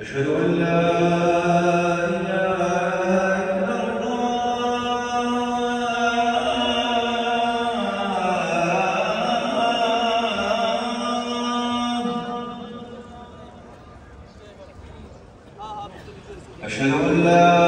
أشهد أن لا أشهد أن لا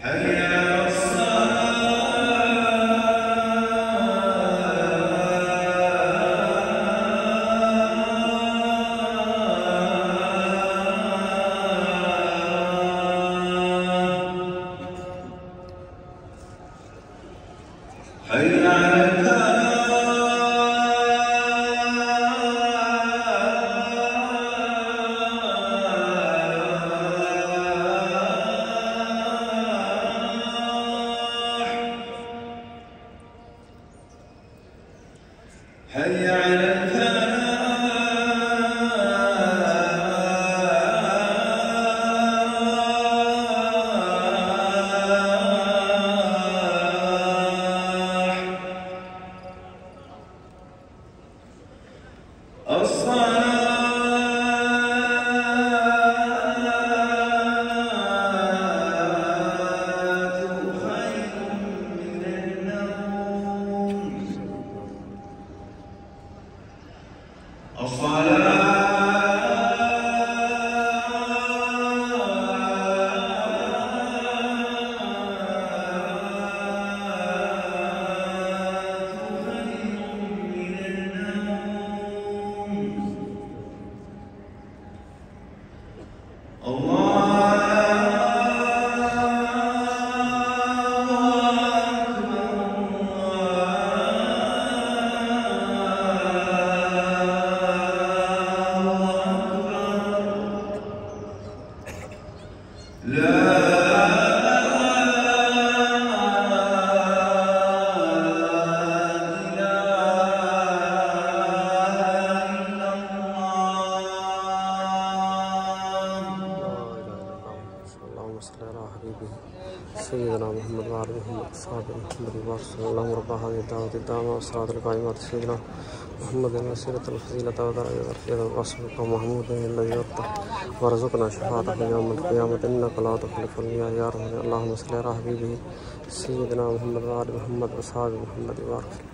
Hey. حي على الفلاح. الصلاة اللهم صل على حبيبه سيدنا محمد وعلى محمد صاحب محمد وبارك اللهم رب هذه الدعوة الدامة والصلاة القائمة سيدنا محمد الوسيلة الفضيلة ودرجة الرفيعة وأصحابك محمود الذي يرضى وارزقنا شفاعته يوم القيامة. إنك لا تخلف المياه يا رب. اللهم صل على حبيبه سيدنا محمد وعلى محمد وصحاب محمد وبارك.